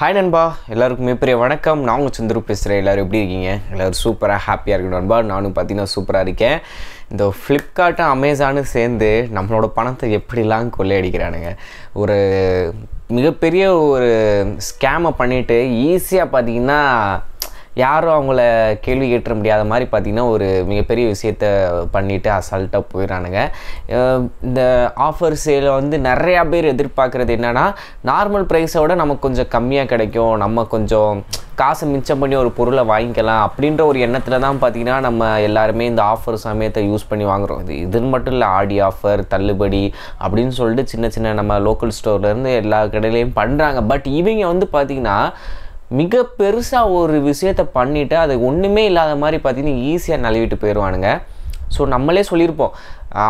Hi நண்பா. எல்லாருக்கும் மிகப்பெரிய வணக்கம். நான் உங்கள் சந்துரு பேசுகிறேன் எல்லோரும் எப்படி இருக்கீங்க? எல்லோரும் சூப்பராக ஹாப்பியாக இருக்கணும் நண்பா. நானும் பார்த்தீங்கன்னா சூப்பராக இருக்கேன். இந்த ஃப்ளிப்கார்ட்டும் அமேசானும் சேர்ந்து நம்மளோட பணத்தை எப்படிலாம் கொள்ளையடிக்கிறானுங்க? ஒரு மிகப்பெரிய ஒரு ஸ்கேமை பண்ணிவிட்டு ஈஸியாக பார்த்தீங்கன்னா யாரும் அவங்கள கேள்வி கேட்டுற முடியாத மாதிரி பார்த்திங்கன்னா ஒரு மிகப்பெரிய விஷயத்த பண்ணிவிட்டு அசால்ட்டாக போயிடறானுங்க. இந்த ஆஃபர் சேலை வந்து நிறையா பேர் எதிர்பார்க்குறது என்னென்னா நார்மல் ப்ரைஸை விட நமக்கு கொஞ்சம் கம்மியாக கிடைக்கும். நம்ம கொஞ்சம் காசை மிச்சம் பண்ணி ஒரு பொருளை வாங்கிக்கலாம் அப்படின்ற ஒரு எண்ணத்தில் தான் பார்த்திங்கன்னா நம்ம எல்லாருமே இந்த ஆஃபர் சமயத்தை யூஸ் பண்ணி வாங்குகிறோம் இது இதுன்னு மட்டும் இல்லை ஆடி ஆஃபர் தள்ளுபடி அப்படின்னு சொல்லிட்டு சின்ன சின்ன நம்ம லோக்கல் ஸ்டோர்லேருந்து எல்லா கடையிலையும் பண்ணுறாங்க பட் இவங்க வந்து பார்த்திங்கன்னா மிக பெருசாக ஒரு விஷயத்தை பண்ணிவிட்டு அது ஒன்றுமே இல்லாத மாதிரி பார்த்தீங்கன்னா ஈஸியாக நழுவிட்டு போயிடுவானுங்க ஸோ நம்மளே சொல்லியிருப்போம்.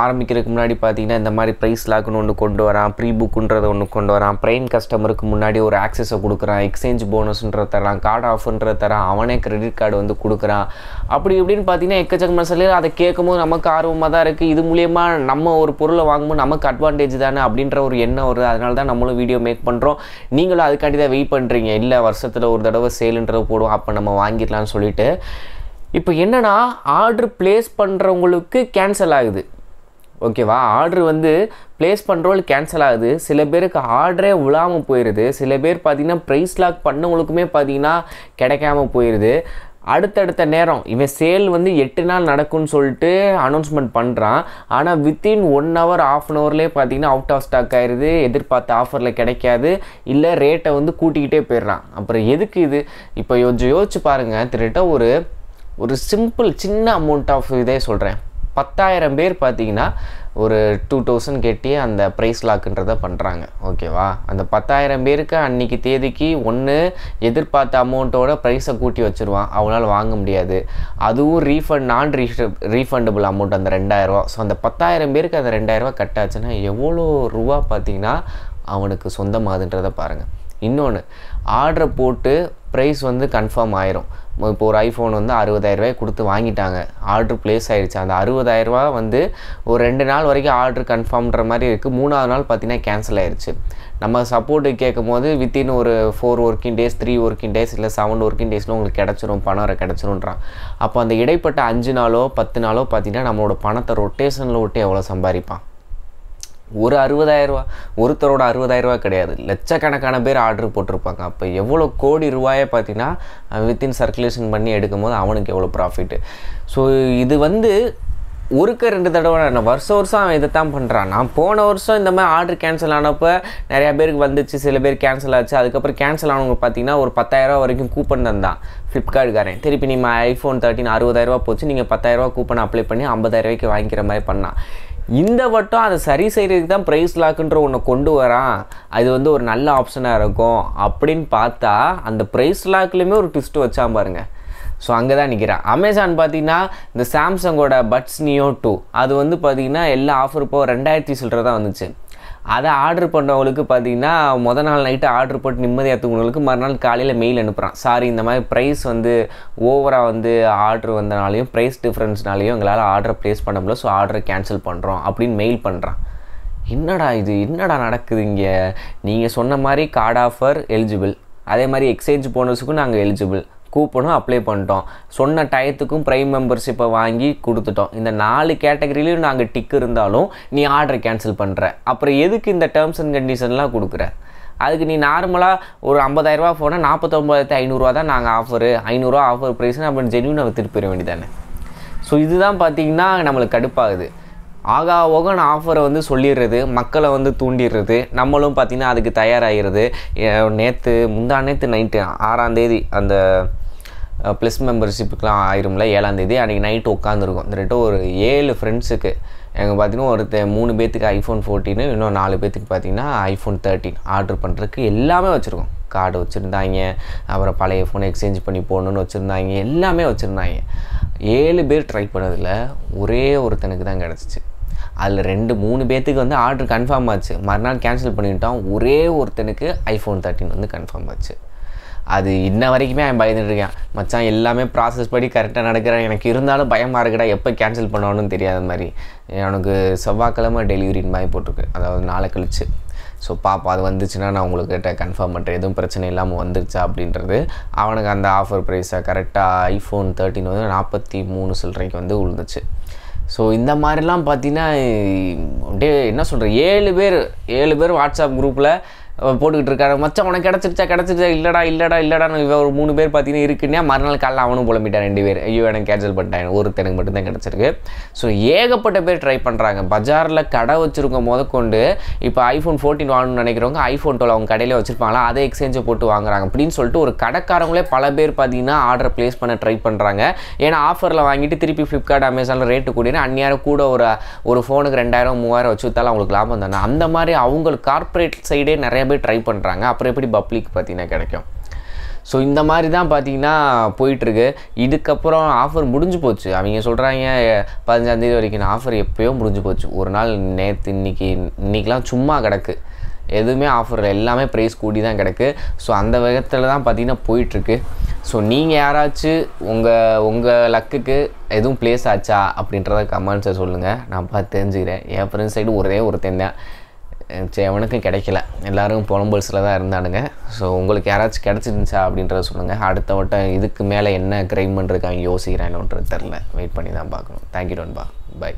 ஆரம்பிக்கிறதுக்கு முன்னாடி பார்த்தீங்கன்னா இந்த மாதிரி ப்ரைஸ் லாக்குன்னு ஒன்று கொண்டு வரான் ப்ரீ புக்குன்றதை ஒன்று கொண்டு வரான் ப்ரைம் கஸ்டமருக்கு முன்னாடி ஒரு ஆக்சஸை கொடுக்குறான் எக்ஸ்சேஞ்ச் போனஸ்ன்ற தரான் கார்டு ஆஃபர்ன்ற தரான் அவனே கிரெடிட் கார்டு வந்து கொடுக்குறான். அப்படி இப்படின்னு பார்த்தீங்கன்னா எக்கச்சக்கமான சொல்லி அதை கேட்கும்போது நமக்கு ஆர்வமாக தான் இருக்குது இது மூலயமா நம்ம ஒரு பொருளை வாங்கும்போது நமக்கு அட்வான்டேஜ் தானே அப்படின்ற ஒரு எண்ணம் வருது. அதனால தான் நம்மளும் வீடியோ மேக் பண்ணுறோம் நீங்களும் அதுக்காண்டி தான் வெயிட் பண்ணுறீங்க இல்லை வருஷத்தில் ஒரு தடவை சேலுன்றது போடுவோம். அப்போ நம்ம வாங்கிடலாம்னு சொல்லிட்டு. இப்போ என்னென்னா ஆர்டர் ப்ளேஸ் பண்ணுறவங்களுக்கு கேன்சல் ஆகுது. ஓகேவா ஆர்டர் வந்து ப்ளேஸ் பண்ணுறவங்களுக்கு கேன்சல் ஆகுது. சில பேருக்கு ஆர்டரே விழாமல் போயிடுது சில பேர் பார்த்திங்கன்னா ப்ரைஸ் லாக் பண்ணவங்களுக்குமே பார்த்திங்கன்னா கிடைக்காம போயிடுது அடுத்தடுத்த நேரம் இவன் சேல் வந்து எட்டு நாள் நடக்கும்னு சொல்லிட்டு அனௌன்ஸ்மெண்ட் பண்ணுறான் ஆனால் within one hour of an ஹவர்லேயே பார்த்தீங்கன்னா அவுட் ஆஃப் ஸ்டாக் ஆயிடுது எதிர்பார்த்த ஆஃபரில் கிடைக்காது. இல்லை ரேட்டை வந்து கூட்டிக்கிட்டே போயிடுறான். அப்புறம் எதுக்கு இது? இப்போ யோசிச்சு யோசிச்சு பாருங்கள் திருட்ட ஒரு ஒரு சிம்பிள் சின்ன அமௌண்ட் ஆஃப் இதே சொல்கிறேன் பத்தாயிரம் பேர் பார்த்தீங்கன்னா ஒரு டூ தௌசண்ட் கட்டி அந்த ப்ரைஸ் லாக்குன்றதை பண்ணுறாங்க ஓகேவா அந்த பத்தாயிரம் பேருக்கு அன்றைக்கி தேதிக்கு ஒன்று எதிர்பார்த்த அமௌண்ட்டோட ப்ரைஸை கூட்டி வச்சுருவான். அவனால் வாங்க முடியாது. அதுவும் ரீஃபண்ட் நான் ரீஃப ரீஃபண்டபுள் அமௌண்ட் அந்த ரெண்டாயிரரூவா ஸோ அந்த பத்தாயிரம் பேருக்கு அந்த ரெண்டாயிரரூவா கட் ஆச்சுன்னா எவ்வளோ ரூபா பார்த்தீங்கன்னா அவனுக்கு சொந்தமாகுதுன்றதை பாருங்கள் இன்னொன்று ஆர்டரை போட்டு ப்ரைஸ் வந்து கன்ஃபார்ம் ஆயிரும். இப்போ ஒரு ஐஃபோன் வந்து அறுபதாயிரரூவாய் கொடுத்து வாங்கிட்டாங்க. ஆர்டர் ப்ளேஸ் ஆகிடுச்சு அந்த அறுபதாயிரரூவா வந்து ஒரு ரெண்டு நாள் வரைக்கும் ஆர்டர் கன்ஃபார்ம்ன்ற மாதிரி இருக்குது மூணாவது நாள் பார்த்தீங்கன்னா கேன்சல் ஆயிடுச்சு நம்ம சப்போர்ட்டு கேட்கும் போது வித்தின் ஒரு four working days three working days இல்லை செவன் ஒர்க்கிங் டேஸில் உங்களுக்கு கிடச்சிரும். பணம் கிடச்சிரும்ன்றான். அப்போ அந்த இடைப்பட்ட அஞ்சு நாளோ பத்து நாளோ பார்த்தீங்கன்னா நம்மளோட பணத்தை ரொட்டேஷனில் விட்டு எவ்வளோ சம்பாதிப்பான்? ஒரு அறுபதாயிரரூவா ஒருத்தரோட அறுபதாயிரரூவா கிடையாது. லட்சக்கணக்கான பேர் ஆர்டர் போட்டிருப்பாங்க. அப்போ எவ்வளோ கோடி ரூபாயை பார்த்தீங்கன்னா வித்தின் சர்க்குலேஷன் பண்ணி எடுக்கும்போது அவனுக்கு எவ்வளோ ப்ராஃபிட்டு ஸோ இது வந்து ஒருக்க ரெண்டு தடவை நான் வருஷம் வருஷம் அவன் இதை தான் பண்ணுறான் நான் போன வருஷம் இந்த மாதிரி ஆர்டர் கேன்சல் ஆனப்போ நிறையா பேருக்கு வந்துச்சு. சில பேர் கேன்சல் ஆச்சு. அதுக்கப்புறம் கேன்சல் ஆனவங்க பார்த்தீங்கன்னா ஒரு பத்தாயிரரூவா வரைக்கும் கூப்பன் தந்தான் ஃப்ளிப்கார்ட்காரன் திருப்பி நீங்கள் ஐஃபோன் தேர்ட்டின் அறுபதாயிரரூவா போச்சு. நீங்கள் பத்தாயிரரூவா கூப்பன் அப்ளை பண்ணி ஐம்பதாயிரரூவாய்க்கு வாங்கிக்கிற மாதிரி பண்ணான். இந்த வட்டம் அதை சரி செய்கிறதுக்கு தான் ப்ரைஸ் லாக்குன்ற ஒன்று கொண்டு வரான். அது வந்து ஒரு நல்ல ஆப்ஷனாக இருக்கும். அப்படின்னு பார்த்தா அந்த ப்ரைஸ் லாக்லேயுமே ஒரு ட்விஸ்ட் வச்சா பாருங்க. ஸோ அங்கே தான் நிற்கிறான் அமேசான் பார்த்தீங்கன்னா இந்த சாம்சங்கோட பட்ஸ் நியோ டூ அது வந்து பார்த்தீங்கன்னா எல்லா ஆஃபர் இப்போ ரெண்டாயிரத்தி சில்லரை தான் வந்துச்சு. அதை ஆர்டர் பண்ணவங்களுக்கு பார்த்தீங்கன்னா மொதல் நாள் நைட்டு ஆர்டர் போட்டு நிம்மதியாக தூங்கினவங்களுக்கு மறுநாள் காலையில் மெயில் அனுப்புகிறான் சாரி இந்த மாதிரி ப்ரைஸ் வந்து ஓவராக வந்து ஆர்டர் வந்தனாலையும் ப்ரைஸ் டிஃப்ரென்ஸ்னாலையும் எங்களால் ஆர்டர் ப்ளேஸ் பண்ண முடியல. ஸோ ஆர்டரை கேன்சல் பண்ணுறோம் அப்படின்னு மெயில் பண்ணுறான் என்னடா இது? என்னடா நடக்குது இங்கே? நீங்கள் சொன்ன மாதிரி கார்டு ஆஃபர் எலிஜிபிள் அதே மாதிரி எக்ஸ்சேஞ்ச் போனஸுக்கும் நாங்கள் எலிஜிபிள் கூப்பனும் அப்ளை பண்ணிட்டோம். சொன்ன டயத்துக்கும் ப்ரைம் மெம்பர்ஷிப்பை வாங்கி கொடுத்துட்டோம். இந்த நாலு கேட்டகரியிலையும் நாங்கள் டிக் இருந்தாலும் நீ ஆர்டர் கேன்சல் பண்ணுற அப்புறம் எதுக்கு இந்த டேர்ம்ஸ் அண்ட் கண்டிஷன்லாம் கொடுக்குற? அதுக்கு நீ நார்மலாக ஒரு ஐம்பதாயிரரூபா போனால் நாற்பத்தொம்பதாயிரத்து ஐநூறுரூவா தான் நாங்கள் ஆஃபரு ஐநூறுரூவா ஆஃபர் ப்ரைஸ்னு நம்ம ஜென்யூனாக விற்றுட்டு போயிட வேண்டியதானே ஸோ இதுதான் பார்த்தீங்கன்னா நம்மளுக்கு கடுப்பாகுது. ஆகா ஓகன் ஆஃபரை வந்து சொல்லிடுறது மக்களை வந்து தூண்டிடுறது நம்மளும் பார்த்திங்கன்னா அதுக்கு தயாராகிறது நேற்று முந்தா நேற்று நைட்டு ஆறாம் தேதி அந்த ப்ளஸ் மெம்பர்ஷிப்புக்கெலாம் ஆயிரும்ல ஏழாந்தேதி அன்றைக்கி நைட்டு உட்காந்துருக்கோம் திரட்ட ஒரு ஏழு ஃப்ரெண்ட்ஸுக்கு எங்கள் பார்த்தீங்கன்னா ஒருத்த மூணு பேர்த்துக்கு ஐஃபோன் ஃபோர்டீனு இன்னும் நாலு பேர்த்துக்கு பார்த்தீங்கன்னா ஐஃபோன் தேர்ட்டின் ஆர்டர் பண்ணுறதுக்கு எல்லாமே வச்சுருக்கோம். கார்டு வச்சுருந்தாங்க. அப்புறம் பழைய ஃபோனை எக்ஸ்சேஞ்ச் பண்ணி போடணுன்னு வச்சுருந்தாங்க. எல்லாமே வச்சுருந்தாங்க. ஏழு பேர் ட்ரை பண்ணதில் ஒரே ஒருத்தனுக்கு தான் கிடச்சிச்சு. அதில் ரெண்டு மூணு பேர்த்துக்கு வந்து ஆர்டர் கன்ஃபார்ம் ஆச்சு. மறுநாள் கேன்சல் பண்ணிட்டோம் ஒரே ஒருத்தனுக்கு ஐஃபோன் தேர்ட்டின் வந்து கன்ஃபார்ம் ஆச்சு. அது இன்ன வரைக்குமே அவன் பயந்துட்டு இருக்கான். மச்சான் எல்லாமே ப்ராசஸ் படி கரெக்டாக நடக்கிறேன். எனக்கு இருந்தாலும் பயமாக இருக்குடா எப்போ கேன்சல் பண்ணணும்னு தெரியாத மாதிரி. எனக்கு செவ்வாய்க்கிழமை டெலிவரின்னு மாதிரி போட்டிருக்கு. அதாவது நாளை கழிச்சு. ஸோ பாப்பா அது வந்துச்சுன்னா நான் உங்கள்கிட்ட கன்ஃபார்ம் பண்ணுறேன் எதுவும் பிரச்சனை இல்லாமல் வந்துருச்சா அப்படின்றது. அவனுக்கு அந்த ஆஃபர் ப்ரைஸை கரெக்டாக ஐஃபோன் தேர்ட்டின் வந்து நாற்பத்தி மூணு சில்லறைக்கு வந்து விழுந்துச்சு ஸோ இந்த மாதிரிலாம் பார்த்தீங்கன்னா அப்படியே என்ன சொல்கிறேன் ஏழு பேர் ஏழு பேர் வாட்ஸ்அப் குரூப்பில் போட்டுக்கிட்டு இருக்காரு மச்சான் உனக்கு கிடச்சிருச்சா கிடச்சிருச்சா? இல்லடா இல்லடா இல்லடான்னு இவன் ஒரு மூணு பேர் பார்த்தீங்கன்னா இருக்குன்னா மறுநாள் காலைல அவனும் புலம்பிட்டான் ரெண்டு பேர். ஐயோ எனக்கு கேன்சல் பண்ணிட்டேன் ஒருத்தனுக்கு மட்டும்தான் கிடச்சிருக்கு. ஸோ ஏகப்பட்ட பேர் ட்ரை பண்ணுறாங்க பஜாரில் கடை வச்சுருக்க முதக்கொண்டு இப்போ ஐஃபோன் ஃபோர்டீன் வாங்கணும்னு நினைக்கிறவங்க ஐஃபோன் டுவெல் அவங்க கடையில் வச்சுருப்பாங்களா? அதை எக்ஸ்சேஞ்சை போட்டு வாங்குறாங்க. அப்படின்னு சொல்லிட்டு ஒரு கடைக்காரங்களே பல பேர் பார்த்தீங்கன்னா ஆர்டர் ப்ளேஸ் பண்ண ட்ரை பண்ணுறாங்க ஏன்னா ஆஃபரில் வாங்கிட்டு திருப்பி ஃப்ளிப்கார்ட் அமேசானில் ரேட்டு கூடினா அந்நேரம் கூட ஒரு ஒரு ஃபோனுக்கு ரெண்டாயிரம் மூவாயிரம் வச்சு வித்தாலும் அவங்களுக்கு லாபம் தானே? அந்த மாதிரி அவங்களுக்கு கார்ப்பரேட் சைடே நிறைய பேர் ட்ரை பண்ணுறாங்க அப்புறம் எப்படி பப்ளிக் பார்த்தீங்கன்னா கிடைக்கும். ஸோ இந்த மாதிரி தான் பார்த்தீங்கன்னா போயிட்டுருக்கு. இதுக்கப்புறம் ஆஃபர் முடிஞ்சு போச்சு. அவங்க சொல்கிறாங்க பதினஞ்சாந்தேதி வரைக்கும் ஆஃபர் எப்போயோ முடிஞ்சு போச்சு. ஒரு நாள் நேற்று இன்னைக்கு இன்றைக்கெலாம் சும்மா கிடக்கு. எதுவுமே ஆஃபர் எல்லாமே ப்ரைஸ் கூடி தான் கிடக்கு. ஸோ அந்த விதத்தில் தான் பார்த்தீங்கன்னா போயிட்டுருக்கு. ஸோ நீங்கள் யாராச்சும் உங்கள் உங்கள் லக்குக்கு எதுவும் ப்ளேஸ் ஆச்சா அப்படின்றத கமெண்ட்ஸை சொல்லுங்கள் நான் பார்த்து தெரிஞ்சுக்கிறேன். என் ஃப்ரெண்ட்ஸ் சைடு ஒரே ஒருத்தன் தான் சரி அவனுக்கும் கிடைக்கல. எல்லோரும் புலம்பல்ஸில் தான் இருந்தானுங்க. ஸோ உங்களுக்கு யாராச்சும் கிடச்சிருந்துச்சா அப்படின்றத சொல்லுங்கள் அடுத்த வட்டம் இதுக்கு மேலே என்ன க்ரைம் பண்ணுறதுக்கு அவங்க யோசிக்கிறாங்கன்றது தெரில வெயிட் பண்ணி தான் பார்க்கணும் தேங்க்யூ டோன்பா பை